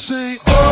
say, oh.